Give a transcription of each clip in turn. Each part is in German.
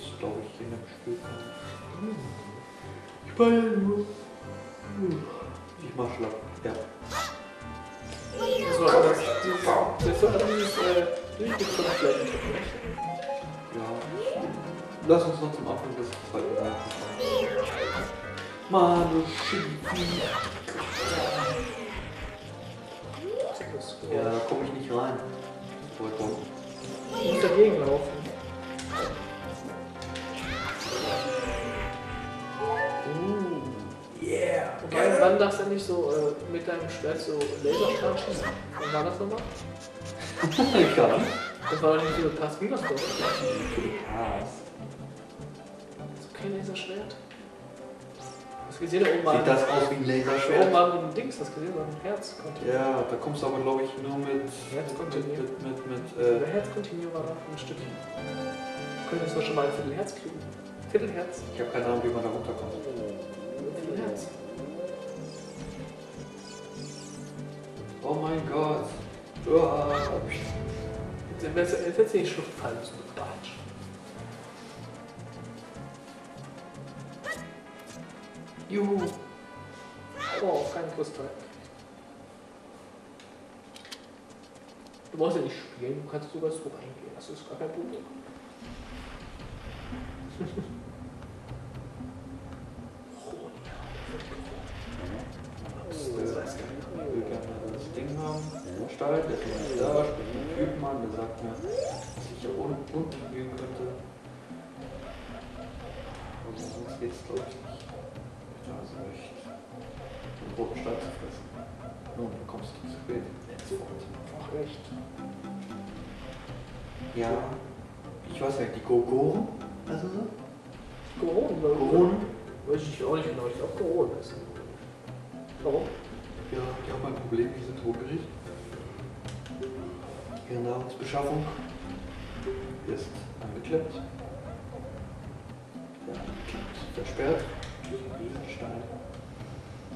das glaube ich in dem kann. Ich meine nur. Ich mach schlapp. Ja. Das war das. Das war dieses äh, von der Fläche. Ja. Lass uns noch zum Anfang des zweiten Teils Mann, du Schimpfi. Ja, da komme ich nicht rein. Vollkommen. Ich muss dagegen laufen. Darfst du nicht so äh, mit deinem Schwert so Laserstrahlen schießen? Wann war das nochmal? kann. Das war doch nicht so Pass wie was doch. Krass. So kein Laserschwert. Hast du gesehen, da oben war Sieht das aus wie ein da oben Laserschwert? war so ein Dings, hast du gesehen, so ein Herz. Ja, da kommst du aber glaube ich nur mit. Herz mit, mit, mit, mit, Der äh, Herz Continue war da ein Stückchen. Jetzt doch schon mal ein Viertelherz kriegen. Viertelherz. Ich habe keine Ahnung, wie man da runterkommt. Viertelherz. Oh mein Gott. Uah. Jetzt du nicht Schlucht fallen müssen, Quatsch. Juhu. Oh, kein Kristall. Du brauchst ja nicht spielen, du kannst sogar so reingehen, das ist gar kein Problem. Das heißt, ich will gerne das Ding haben. Der Stall, der ist da. Spricht Typen an, der sagt mir, dass ich hier unten, unten gehen könnte. Aber sonst geht's glaube ich nicht. Da hast du recht. Den roten Stall zu fressen. Nun, du kommst du zu spät. Jetzt. Ach echt. Ja. Ich weiß nicht, die Gogoren? Also so? Corona, oder? Gogoren? Weiß ich auch nicht genau, ich glaube Corona ist. Warum? Ja, die haben ein Problem, die sind hungrig. Ihre Nahrungsbeschaffung ist angeklemmt. Ja, versperrt. Durch einen Riesenstein.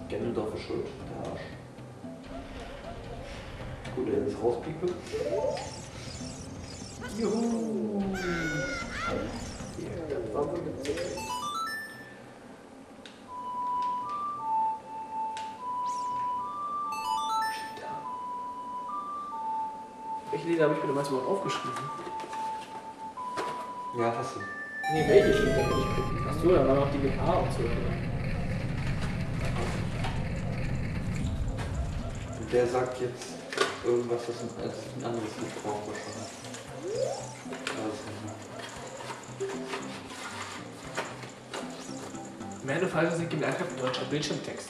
Gennendorf ist schuld, der Arsch. Gut, er jetzt rauspiepe. Juhu! Das war wohl Welche Lieder habe ich mir damals überhaupt aufgeschrieben? Ja, hast du. Nee, welche Lieder hätte ich gucken? Achso, da war noch die GH und so. Und der sagt jetzt irgendwas, das ein, das ein anderes Lied braucht wahrscheinlich. Weiß nicht mehr. Mehr Falsche sind gemerkt habe, deutscher Bildschirmtext.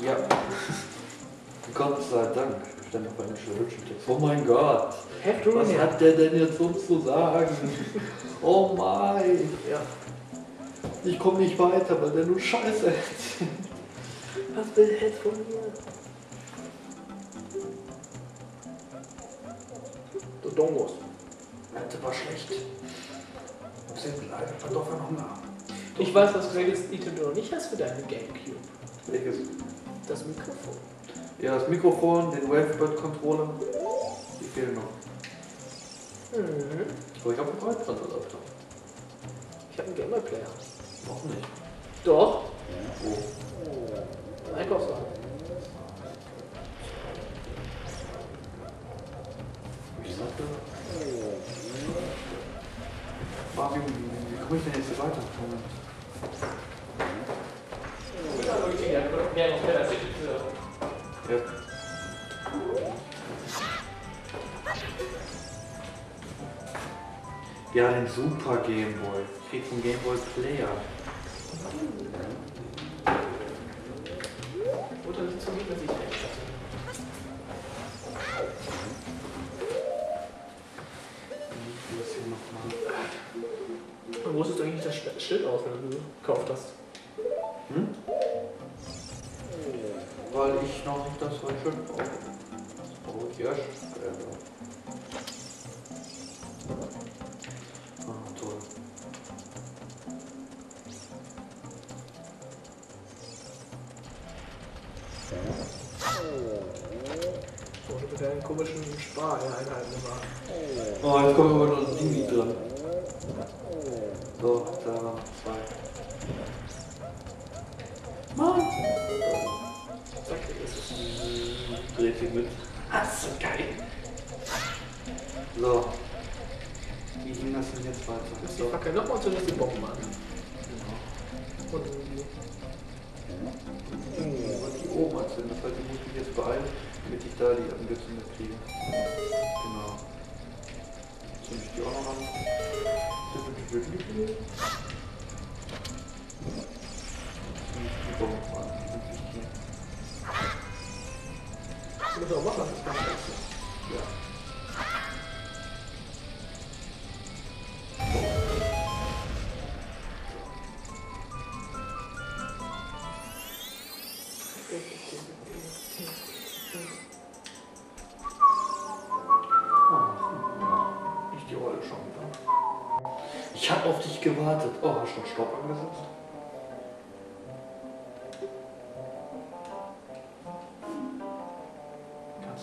Ja. Gott sei Dank stand auf einem Bildschirmtext. Oh mein Gott. Was hat der denn jetzt uns zu sagen? Oh mein. Ja. Ich komme nicht weiter, weil der nur Scheiße erzählt. Was will Heft von mir? Du Dongos. Das war schlecht. Wir sind leider verdorfen Hunger. Ich weiß, was welches Item du noch nicht hast für deinen Gamecube. Welches? Das Mikrofon. Ja, das Mikrofon, den Wavebird-Controller. Die fehlen noch. Mhm. Aber ich habe einen Kreuzbandadapter. Ich habe einen Gameboy-Player. Noch nicht. Doch. Wo? Einkaufswagen. Ich sagte. Ah, wie, wie, wie komme ich denn jetzt hier weiter? Moment. Ja, den Super Game Boy. Ich krieg einen Game Boy Player. Oder nicht zu mir, dass ich muss hier nochmal. Und wo ist eigentlich das Sch- Schild aus, wenn du gekauft hast? Hm? Weil ich noch nicht das falsche brauche. Später. Ah, mit deinen komischen Spareinheiten gemacht. Oh, jetzt kommt aber noch ein Ding dran. So geil. So. Wie ging das denn jetzt weiter? Das ist die So. Fackel. Nochmal zu die Bomben an. Genau. Und. Und die oben anzünden. Das heißt, ich muss mich jetzt beeilen, damit ich da die angezündet kriege. Genau. Zünde ich die auch noch an. Zünde ich die Bomben an. Die sind. Das muss ich auch machen, Ich habe auf dich gewartet. Oh, hast du einen Stopp angesetzt?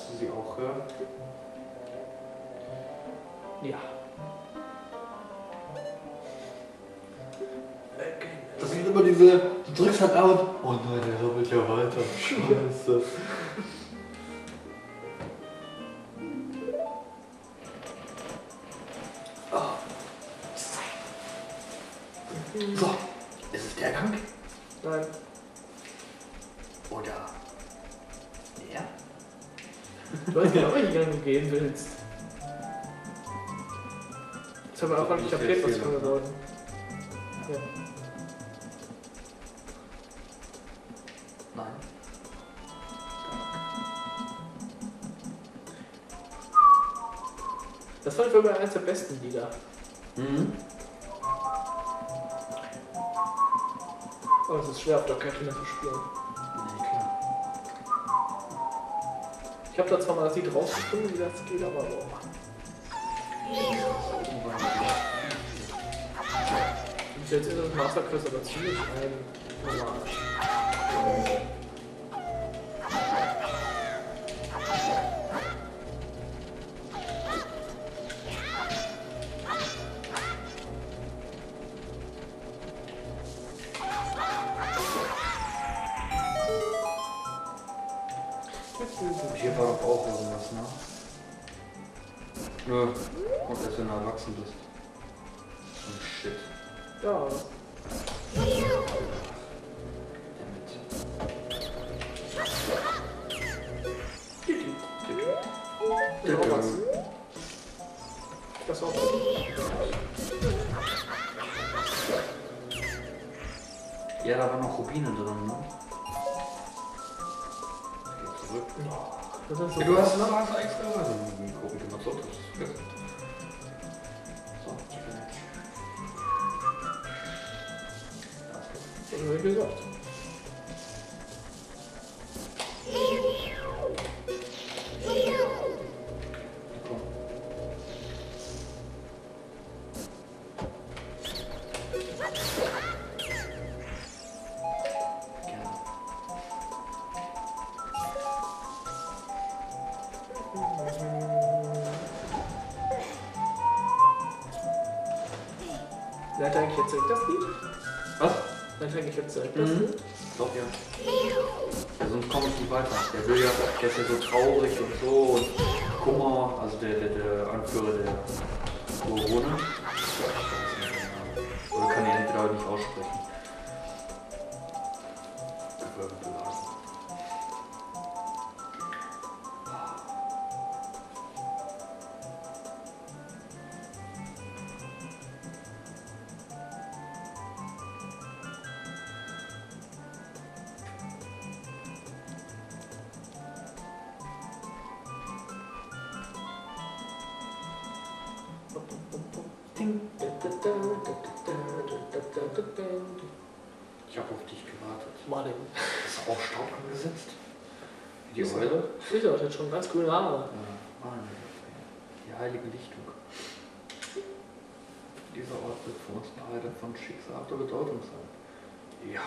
Kannst du sie auch hören? Ja. Das sind immer diese, du drückst halt out. Oh nein, der rubbelt ja weiter. Scheiße. Du weißt genau, Gang du gehen willst. Jetzt haben wir einfach nicht kapiert, was wir wollen. Ja. Nein. Das fand ich wohl eines der besten Lieder. Mhm. Aber es ist schwer auf der Karte zu spielen. Ich habe da zwar mal das Lied rausgefunden, wie das geht, aber boah. Und jetzt ist das Master Quest aber ziemlich ein normal. Hier war doch auch irgendwas, ne? Nö. Und erst wenn du erwachsen bist. Oh shit. Ja, Damit. ja was. Das war auch Ja, da waren noch Rubine drin, ne? Zurück. Das ist so Ja, du hast noch hast extra Weise gucken, wie man so das ist vergessen. So, Das hab ich gesagt. Hat eigentlich jetzt direkt das Lied? Was? Hat eigentlich jetzt direkt das Mhm. Lied? Doch, ja. ja. Sonst komme ich nicht weiter. Der will ja, der ist ja so traurig und so und Kummer, also der, der, der Anführer der Corona. Oder kann er entweder nicht aussprechen. Ich habe auf dich gewartet. Martin. Ist auch Staub angesetzt? Wie die Ist Eule? Ich auch jetzt schon ganz grüne Haare. Ja, Mann. Die heilige Lichtung. Dieser Ort wird für uns beide von schicksalhafter Bedeutung sein. Ja.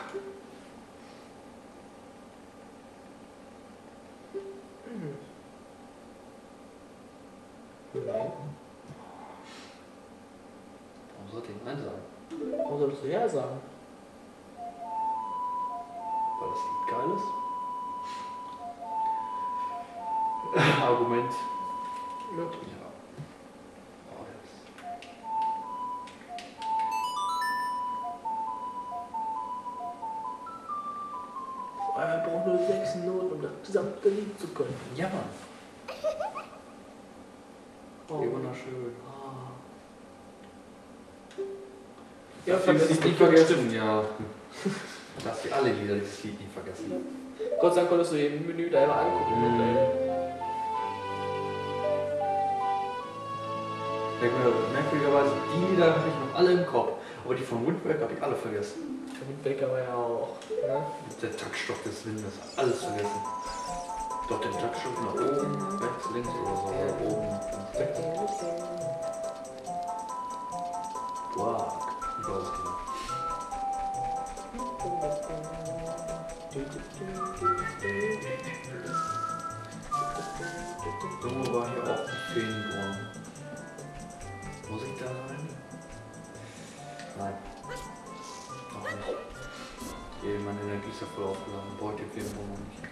Warum solltest du ja sagen? Weil das Lied geil ist. Argument. Möglich. Ja. Ja, Ja, vergiss nicht vergessen, ja. Dass wir alle Lieder dieses Lied nicht vergessen. Gott sei Dank konntest du im Menü da immer angucken. Mhm. Merkwürdigerweise, die Lieder habe ich noch alle im Kopf. Aber die von Waker habe ich alle vergessen. Wind Waker war ja auch. Ne? Der Taktstock des Windes, alles vergessen. Doch den Taktstock nach oben, rechts, links oder so. Oder oben, links, rechts. Irgendwo war hier auch die Feenborn. Muss ich da rein? Nein. Noch nicht. Okay, meine Energie ist ja voll aufgeladen. Brauche ich die Feenborn noch nicht.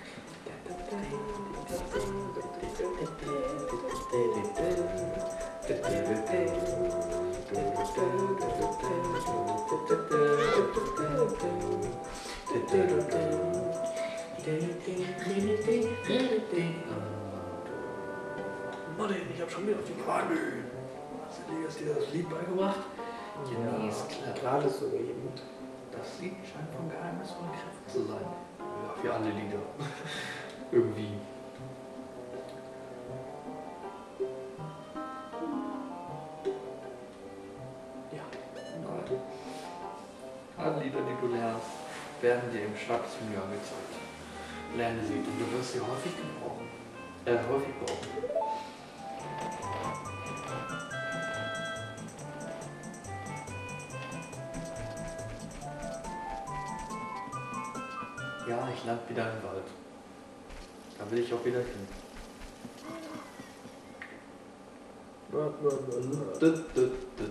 Martin, ich hab schon wieder auf die Martin! Hast du dir jetzt dir das Lied beigebracht? Ja, ist klar. Gerade so eben. Das Lied scheint von geheimnisvollen Kräften zu sein. Ja, wie alle Lieder. Irgendwie. Ja. Nein. Alle Lieder, die du lernst, werden dir im Schlagsmenü angezeigt. Lerne sie und du wirst sie häufig gebrauchen. Äh, häufig brauchen. Ja, ich land wieder im Wald. Da will ich auch wieder hin. Dü, dü, dü,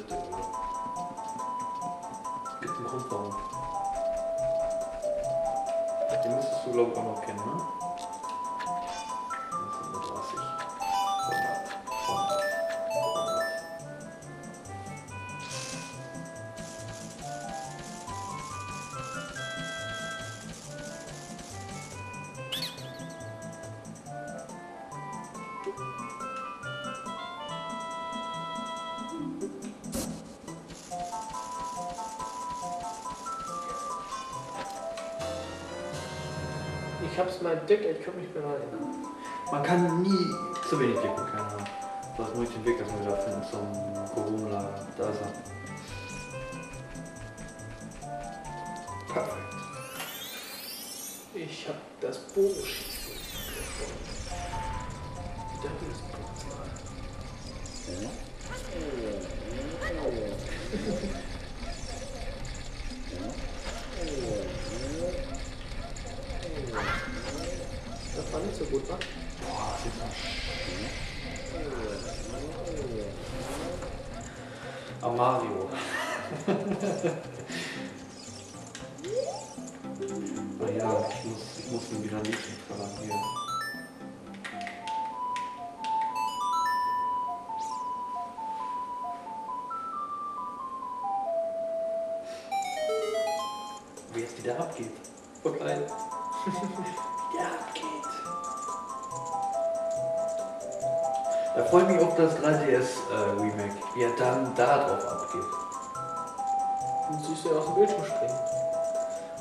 Den müsstest du glaube ich auch noch kennen, ne? Ich hab's mal entdeckt, ich kann mich mehr erinnern. Man kann nie zu wenig dicken, keine Ahnung. Das muss ich den Weg erstmal wieder finden zum Corona-Lager. Da ist er. Perfekt. Ich hab das Bogenschießen gefunden. Da ist Punktzahl. Nicht wa? Boah, das ist ja Ah, Mario. ah ja, ich muss, ich muss mir wieder ein Liedchen fördern hier. Wie jetzt wieder abgeht. Voll geil. Wie der abgeht. Da freue ich mich auf das 3DS-Remake, wie er dann da drauf abgeht. Du siehst ja aus dem Bildschirm springen.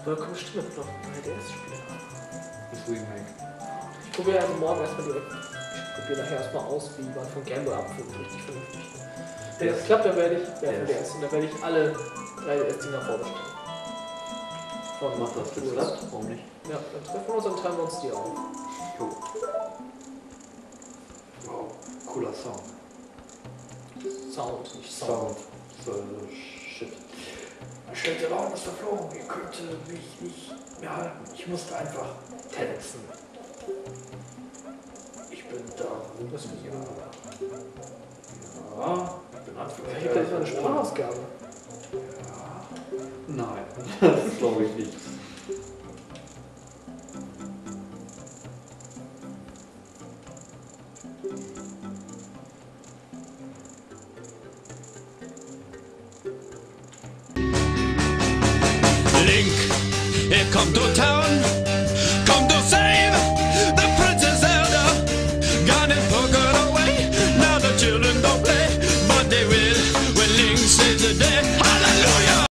Woher kommt Stimme von 3DS-Spiel? Das Remake. Ich probiere also morgen erstmal direkt. Ich probiere nachher erstmal aus, wie man von Gameboy abfilmt. Richtig vernünftig. Wenn das klappt, dann werde ich, ja, Yes. DS, und dann werde ich alle 3DS-Dinger vorbestellen. Von Macht das Tools. geklappt? Warum nicht? Ja, dann treffen wir uns und teilen wir uns die auf. Jo. Cooler Sound. Sound, nicht Sound. Sound. So, shit. Mein schlechter Laune ist verflogen. Ihr könnt mich nicht mehr halten. Ich musste einfach tanzen. Ich bin da. Das muss ich machen. Ja, ich bin Ich habe gleich mal eine Anführer. Sprachausgabe. Ja. Das glaube ich nicht.